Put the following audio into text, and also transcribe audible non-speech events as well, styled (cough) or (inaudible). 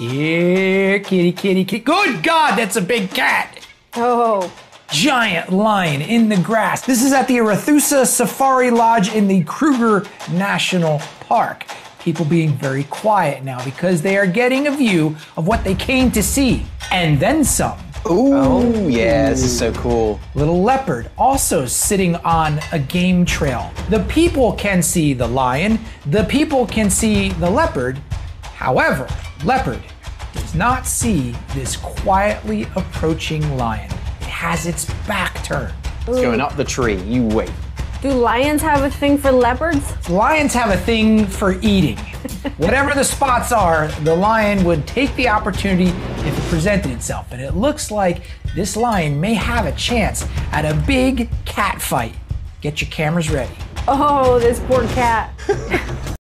Here, kitty, kitty, kitty. Good God, that's a big cat. Oh, Giant lion in the grass. This is at the Arathusa Safari Lodge in the Kruger National Park. People being very quiet now because they are getting a view of what they came to see. And then some. Ooh, oh, yeah, this is so cool. Little leopard also sitting on a game trail. The people can see the lion, the people can see the leopard. However, leopard does not see this quietly approaching lion. It has its back turned. It's going up the tree. You wait. do lions have a thing for leopards? Lions have a thing for eating. (laughs) Whatever the spots are, the lion would take the opportunity if it presented itself. And it looks like this lion may have a chance at a big cat fight. Get your cameras ready. Oh, this poor cat. (laughs)